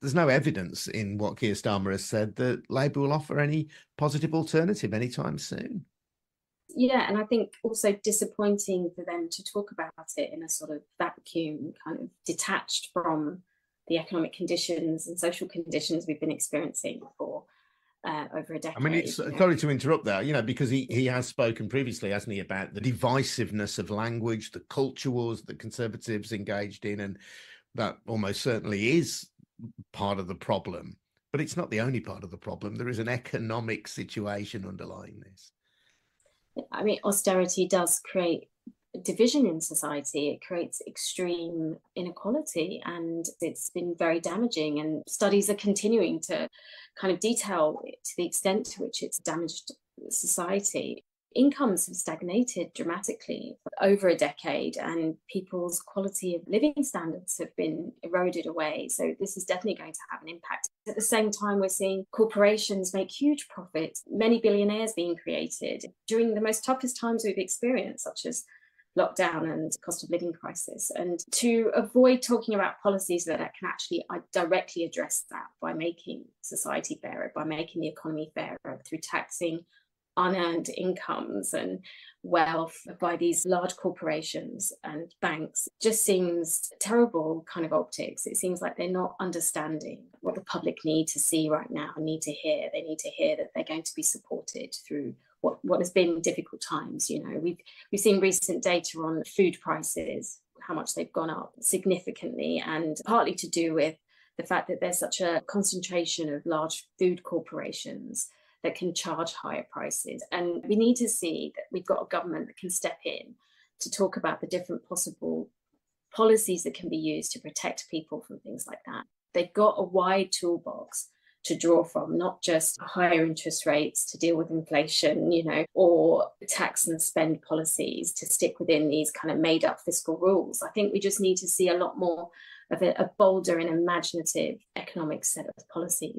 there's no evidence in what Keir Starmer has said that Labour will offer any positive alternative anytime soon. Yeah, and I think also disappointing for them to talk about it in a sort of vacuum, kind of detached from the economic conditions and social conditions we've been experiencing for uh, over a decade. I mean, it's you know. sorry to interrupt there, you know, because he, he has spoken previously, hasn't he, about the divisiveness of language, the culture wars that conservatives engaged in, and that almost certainly is part of the problem. But it's not the only part of the problem. There is an economic situation underlying this. I mean, austerity does create division in society. It creates extreme inequality and it's been very damaging. And studies are continuing to kind of detail to the extent to which it's damaged society. Incomes have stagnated dramatically over a decade, and people's quality of living standards have been eroded away. So, this is definitely going to have an impact. At the same time, we're seeing corporations make huge profits, many billionaires being created during the most toughest times we've experienced, such as lockdown and cost of living crisis, and to avoid talking about policies that can actually uh, directly address that by making society fairer, by making the economy fairer through taxing unearned incomes and wealth by these large corporations and banks just seems terrible kind of optics. It seems like they're not understanding what the public need to see right now, need to hear. They need to hear that they're going to be supported through what, what has been difficult times. You know, we've we've seen recent data on food prices, how much they've gone up significantly, and partly to do with the fact that there's such a concentration of large food corporations that can charge higher prices. And we need to see that we've got a government that can step in to talk about the different possible policies that can be used to protect people from things like that. They've got a wide toolbox to draw from, not just higher interest rates to deal with inflation, you know, or tax and spend policies to stick within these kind of made up fiscal rules. I think we just need to see a lot more of a, a bolder and imaginative economic set of policies.